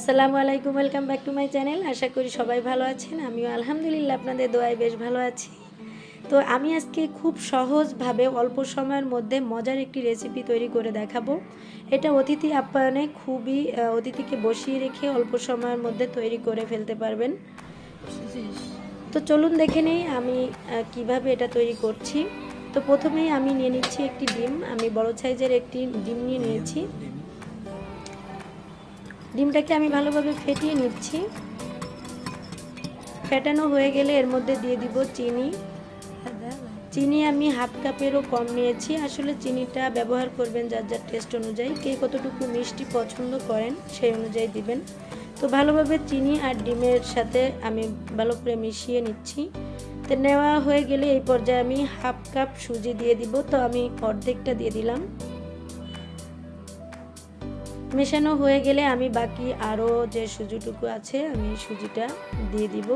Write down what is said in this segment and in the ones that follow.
আসসালামু আলাইকুম welcome back to my channel আশা করি সবাই ভালো আছেন। আমিও আলহামদুলিল্লাহ আপনাদের দোয়ায় বেশ ভালো আছি। তো আমি আজকে খুব সহজভাবে অল্প সময়ের মধ্যে মজার একটি রেসিপি তৈরি করে দেখাবো। এটা অতিথি আপ্যায়নে খুবই অতিথিকে বসিয়ে রেখে অল্প সময়ের মধ্যে তৈরি করে ফেলতে পারবেন। তো চলুন দেখে নেই আমি কীভাবে এটা তৈরি করছি। তো প্রথমেই আমি নিয়ে নিচ্ছি একটি ডিম। আমি বড় সাইজের একটি ডিম নিয়ে নিয়েছি। ডিমটাকে আমি ভালোভাবে ফেটিয়ে নিচ্ছি। ফেটানো হয়ে গেলে এর মধ্যে দিয়ে দিব চিনি। চিনি আমি হাফ কাপেরও কম নিয়েছি। আসলে চিনিটা ব্যবহার করবেন যার যার টেস্ট অনুযায়ী। কে কতটুকু মিষ্টি পছন্দ করেন সেই অনুযায়ী দিবেন। তো ভালোভাবে চিনি আর ডিমের সাথে আমি ভালো করে মিশিয়ে নিচ্ছি। তো নেওয়া হয়ে গেলে এই পর্যায়ে আমি হাফ কাপ সুজি দিয়ে দিব। তো আমি অর্ধেকটা দিয়ে দিলাম। মেশানো হয়ে গেলে আমি বাকি আরও যে সুজিটুকু আছে, আমি সুজিটা দিয়ে দিব।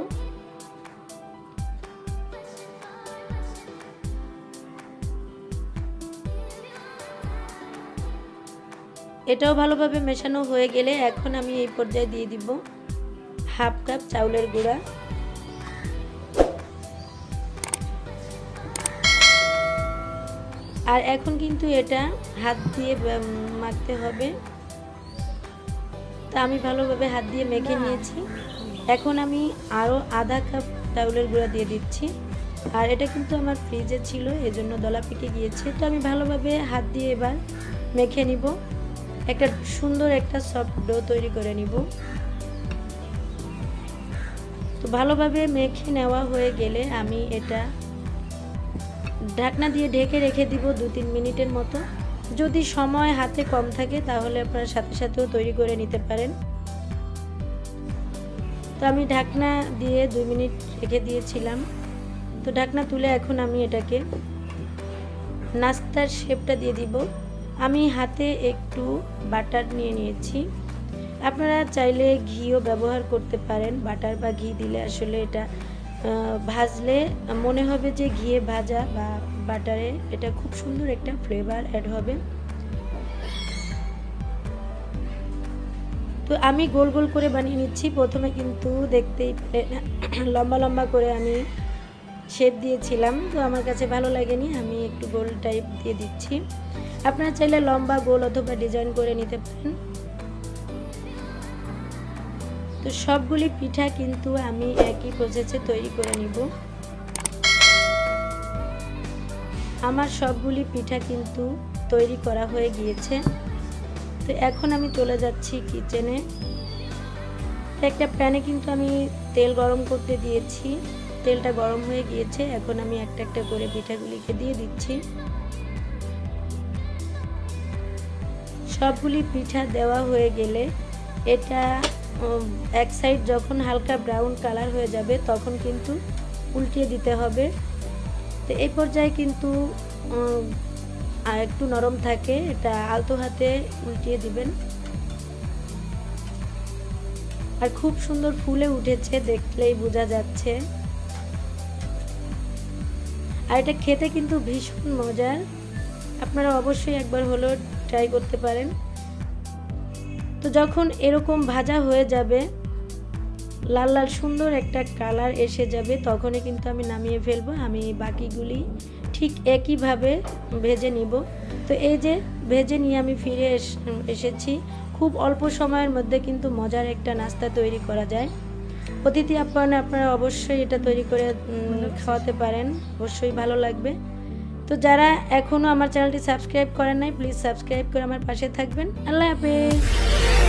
এটাও ভালোভাবে মেশানো হয়ে গেলে এখন আমি এই পর্যায়ে দিয়ে দিব হাফ কাপ চাউলের গুঁড়া। আর এখন কিন্তু এটা হাত দিয়ে মাখতে হবে। তা আমি ভালোভাবে হাত দিয়ে মেখে নিয়েছি। এখন আমি আরও আধা কাপ চাউলের গুঁড়া দিয়ে দিচ্ছি। আর এটা কিন্তু আমার ফ্রিজে ছিল এজন্য দলা পেকে গিয়েছে। তো আমি ভালোভাবে হাত দিয়ে এবার মেখে নিব। একটা সুন্দর একটা সফট ডো তৈরি করে নিব। তো ভালোভাবে মেখে নেওয়া হয়ে গেলে আমি এটা ঢাকনা দিয়ে ঢেকে রেখে দিব দু তিন মিনিটের মতো। যদি সময় হাতে কম থাকে, তাহলে আপনারা সাথে সাথেও তৈরি করে নিতে পারেন। তো আমি ঢাকনা দিয়ে দুই মিনিট রেখে দিয়েছিলাম। তো ঢাকনা তুলে এখন আমি এটাকে নাস্তার শেপটা দিয়ে দিব। আমি হাতে একটু বাটার নিয়ে নিয়েছি। আপনারা চাইলে ঘিও ব্যবহার করতে পারেন। বাটার বা ঘি দিলে আসলে এটা ভাজলে মনে হবে যে ঘিয়ে ভাজা বা বাটারে এটা খুব সুন্দর একটা ফ্লেভার অ্যাড হবে। তো আমি গোল গোল করে বানিয়ে নিচ্ছি। প্রথমে কিন্তু দেখতেই লম্বা লম্বা করে আমি শেপ দিয়েছিলাম। তো আমার কাছে ভালো লাগেনি, আমি একটু গোল টাইপ দিয়ে দিচ্ছি। আপনারা চাইলে লম্বা, গোল অথবা ডিজাইন করে নিতে পারেন। তো সবগুলি পিঠা কিন্তু আমি একই প্রসেসে তৈরি করে নিব। আমার সবগুলি পিঠা কিন্তু তৈরি করা হয়ে গিয়েছে। তো এখন আমি চলে যাচ্ছি কিচেনে একটা প্যানে কিন্তু আমি তেল গরম করতে দিয়েছি। তেলটা গরম হয়ে গিয়েছে। এখন আমি একটা একটা করে পিঠাগুলিকে দিয়ে দিচ্ছি। সবগুলি পিঠা দেওয়া হয়ে গেলে এটা এক সাইড যখন হালকা ব্রাউন কালার হয়ে যাবে, তখন কিন্তু উল্টিয়ে দিতে হবে। তো এই পর্যায়ে কিন্তু একটু নরম থাকে, এটা আলতো হাতে উল্টিয়ে দিবেন। আর খুব সুন্দর ফুলে উঠেছে, দেখলেই বোঝা যাচ্ছে। আর এটা খেতে কিন্তু ভীষণ মজার। আপনারা অবশ্যই একবার হলেও ট্রাই করতে পারেন। তো যখন এরকম ভাজা হয়ে যাবে, লাল লাল সুন্দর একটা কালার এসে যাবে, তখনই কিন্তু আমি নামিয়ে ফেলব। আমি বাকিগুলি ঠিক একইভাবে ভেজে নিব। তো এই যে ভেজে নিয়ে আমি ফিরে এসেছি। খুব অল্প সময়ের মধ্যে কিন্তু মজার একটা নাস্তা তৈরি করা যায়। অতিথি আপ্যায়নে আপনারা অবশ্যই এটা তৈরি করে খাওয়াতে পারেন। অবশ্যই ভালো লাগবে। তো যারা এখনও আমার চ্যানেলটি সাবস্ক্রাইব করেন নাই, প্লিজ সাবস্ক্রাইব করে আমার পাশে থাকবেন। আল্লাহ হাফেজ।